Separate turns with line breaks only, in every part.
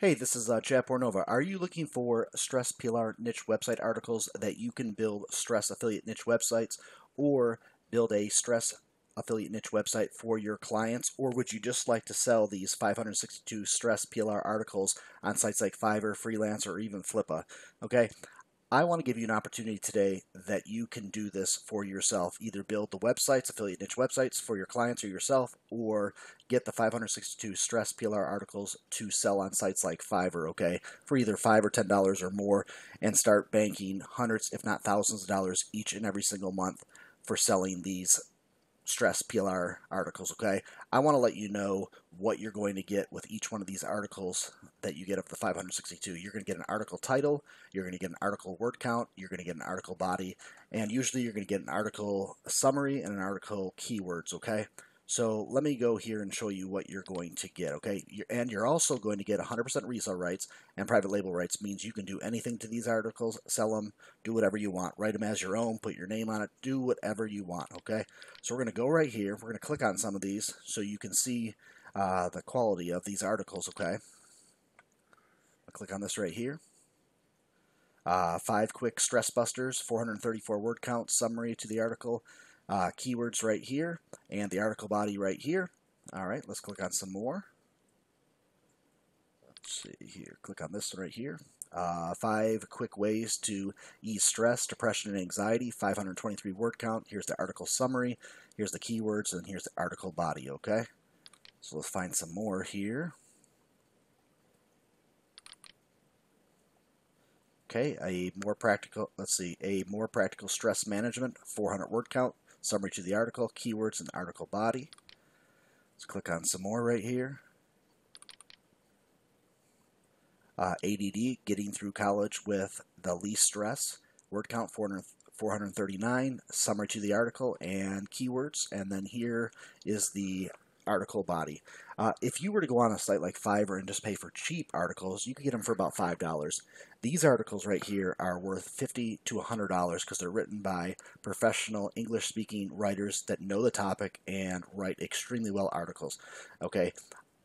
Hey, this is uh, Chad Pornova. Are you looking for stress PLR niche website articles that you can build stress affiliate niche websites or build a stress affiliate niche website for your clients? Or would you just like to sell these 562 stress PLR articles on sites like Fiverr, Freelancer, or even Flippa? Okay, I want to give you an opportunity today that you can do this for yourself. Either build the websites, affiliate niche websites for your clients or yourself, or get the 562 stress PLR articles to sell on sites like Fiverr, okay, for either 5 or $10 or more, and start banking hundreds, if not thousands of dollars each and every single month for selling these stress PLR articles, okay? I want to let you know what you're going to get with each one of these articles that you get of the 562. You're going to get an article title, you're going to get an article word count, you're going to get an article body, and usually you're going to get an article summary and an article keywords, okay? So let me go here and show you what you're going to get, okay? And you're also going to get 100% resale rights, and private label rights means you can do anything to these articles, sell them, do whatever you want, write them as your own, put your name on it, do whatever you want, okay? So we're going to go right here. We're going to click on some of these so you can see uh, the quality of these articles, okay? I'll click on this right here. Uh, five quick stress busters, 434 word count, summary to the article, uh, keywords right here, and the article body right here. All right, let's click on some more. Let's see here. Click on this one right here. Uh, five quick ways to ease stress, depression, and anxiety. 523 word count. Here's the article summary. Here's the keywords, and here's the article body, okay? So let's find some more here. Okay, a more practical, let's see, a more practical stress management, 400 word count, summary to the article, keywords, and article body. Let's click on some more right here. Uh, ADD, getting through college with the least stress, word count 400, 439, summary to the article, and keywords. And then here is the article body. Uh, if you were to go on a site like Fiverr and just pay for cheap articles, you could get them for about $5. These articles right here are worth 50 to $100 because they're written by professional English speaking writers that know the topic and write extremely well articles. Okay,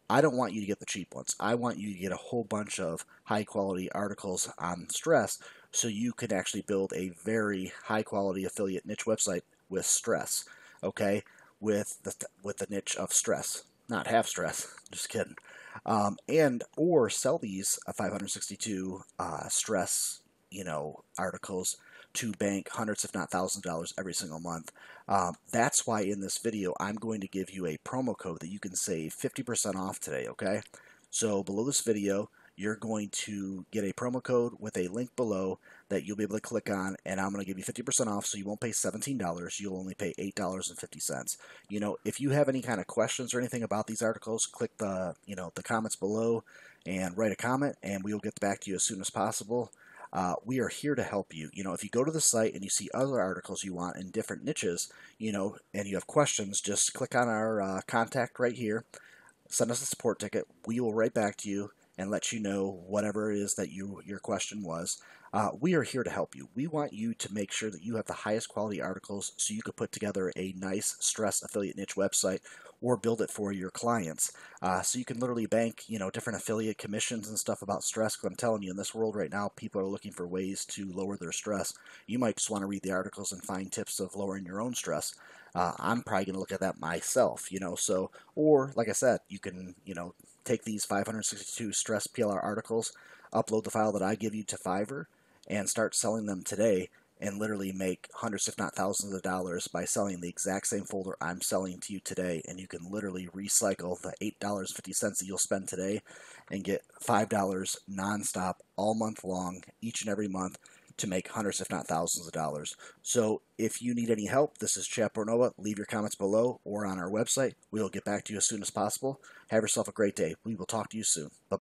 I don't want you to get the cheap ones. I want you to get a whole bunch of high quality articles on stress so you can actually build a very high quality affiliate niche website with stress. Okay, with the with the niche of stress, not half stress. Just kidding. Um, and or sell these uh, 562 uh, stress, you know, articles to bank hundreds, if not thousands of dollars every single month. Um, that's why in this video, I'm going to give you a promo code that you can save 50% off today, okay? So below this video, you're going to get a promo code with a link below that you'll be able to click on, and I'm going to give you 50% off, so you won't pay $17. You'll only pay $8.50. You know, if you have any kind of questions or anything about these articles, click the, you know, the comments below and write a comment, and we will get back to you as soon as possible. Uh, we are here to help you. You know, if you go to the site and you see other articles you want in different niches, you know, and you have questions, just click on our uh, contact right here. Send us a support ticket. We will write back to you and let you know whatever it is that you your question was. Uh, we are here to help you. We want you to make sure that you have the highest quality articles so you could put together a nice stress affiliate niche website or build it for your clients. Uh, so you can literally bank, you know, different affiliate commissions and stuff about stress. Because I'm telling you, in this world right now, people are looking for ways to lower their stress. You might just want to read the articles and find tips of lowering your own stress. Uh, I'm probably going to look at that myself, you know. So, or like I said, you can, you know, take these 562 stress PLR articles, upload the file that I give you to Fiverr, and start selling them today and literally make hundreds, if not thousands of dollars by selling the exact same folder I'm selling to you today. And you can literally recycle the $8.50 that you'll spend today and get $5 nonstop all month long, each and every month to make hundreds, if not thousands of dollars. So if you need any help, this is Chad Pornova. Leave your comments below or on our website. We will get back to you as soon as possible. Have yourself a great day. We will talk to you soon. Bye.